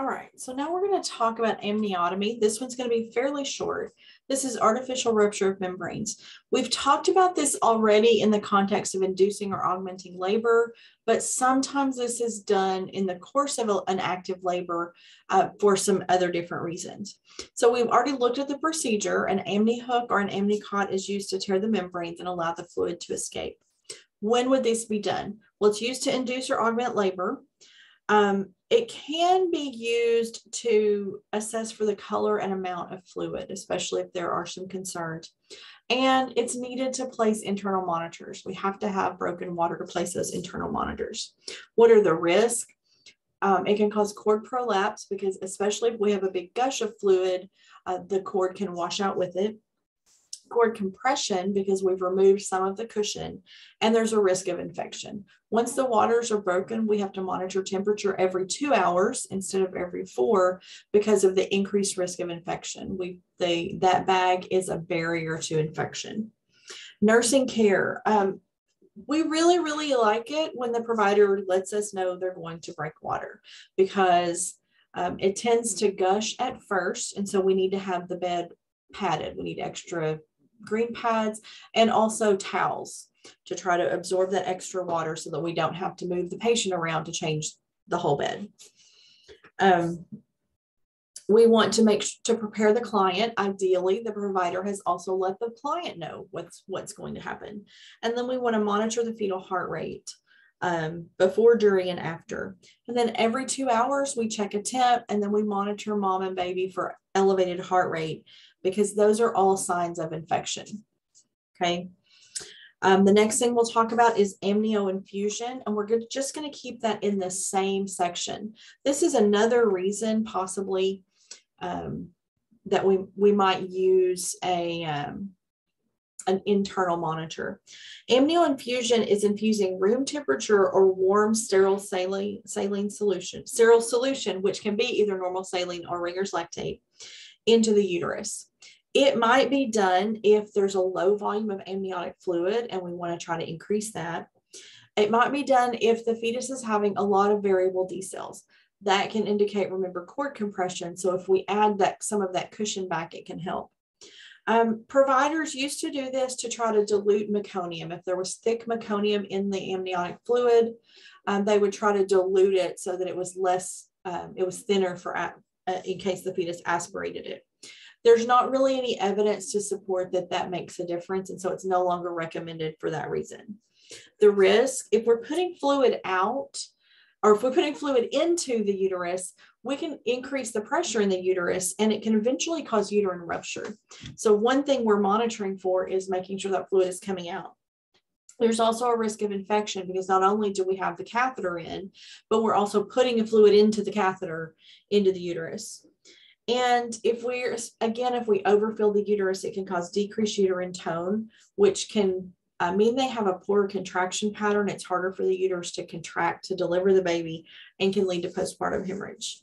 All right, so now we're going to talk about amniotomy. This one's going to be fairly short. This is artificial rupture of membranes. We've talked about this already in the context of inducing or augmenting labor, but sometimes this is done in the course of an active labor uh, for some other different reasons. So we've already looked at the procedure. An amni hook or an amnicot is used to tear the membranes and allow the fluid to escape. When would this be done? Well, it's used to induce or augment labor. Um, it can be used to assess for the color and amount of fluid, especially if there are some concerns. And it's needed to place internal monitors. We have to have broken water to place those internal monitors. What are the risks? Um, it can cause cord prolapse because especially if we have a big gush of fluid, uh, the cord can wash out with it cord compression because we've removed some of the cushion and there's a risk of infection. Once the waters are broken, we have to monitor temperature every two hours instead of every four because of the increased risk of infection. We, they, that bag is a barrier to infection. Nursing care. Um, we really, really like it when the provider lets us know they're going to break water because um, it tends to gush at first. And so we need to have the bed padded. We need extra green pads and also towels to try to absorb that extra water so that we don't have to move the patient around to change the whole bed. Um, we want to make to prepare the client. Ideally, the provider has also let the client know what's what's going to happen, and then we want to monitor the fetal heart rate um, before, during, and after. And then every two hours, we check a temp, and then we monitor mom and baby for elevated heart rate because those are all signs of infection. Okay. Um, the next thing we'll talk about is amnio infusion, and we're good, just going to keep that in the same section. This is another reason possibly um, that we, we might use a, um, an internal monitor. Amnio infusion is infusing room temperature or warm sterile saline, saline solution, sterile solution, which can be either normal saline or Ringer's lactate, into the uterus. It might be done if there's a low volume of amniotic fluid and we want to try to increase that. It might be done if the fetus is having a lot of variable decels. That can indicate, remember, cord compression. So if we add that some of that cushion back, it can help. Um, providers used to do this to try to dilute meconium. If there was thick meconium in the amniotic fluid, um, they would try to dilute it so that it was less, um, it was thinner for uh, in case the fetus aspirated it there's not really any evidence to support that that makes a difference. And so it's no longer recommended for that reason. The risk, if we're putting fluid out, or if we're putting fluid into the uterus, we can increase the pressure in the uterus and it can eventually cause uterine rupture. So, one thing we're monitoring for is making sure that fluid is coming out. There's also a risk of infection because not only do we have the catheter in, but we're also putting a fluid into the catheter into the uterus. And if we're, again, if we overfill the uterus, it can cause decreased uterine tone, which can uh, mean they have a poor contraction pattern. It's harder for the uterus to contract to deliver the baby and can lead to postpartum hemorrhage.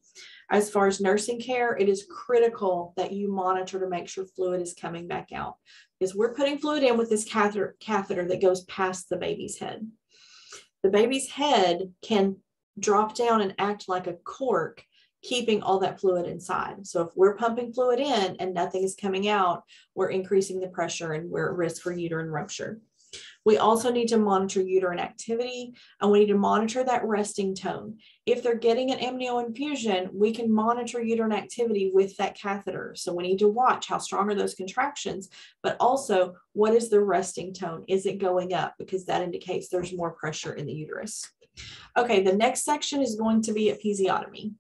As far as nursing care, it is critical that you monitor to make sure fluid is coming back out because we're putting fluid in with this catheter, catheter that goes past the baby's head. The baby's head can drop down and act like a cork keeping all that fluid inside. So if we're pumping fluid in and nothing is coming out, we're increasing the pressure and we're at risk for uterine rupture. We also need to monitor uterine activity and we need to monitor that resting tone. If they're getting an amnio infusion, we can monitor uterine activity with that catheter. So we need to watch how strong are those contractions, but also what is the resting tone? Is it going up? Because that indicates there's more pressure in the uterus. Okay, the next section is going to be episiotomy.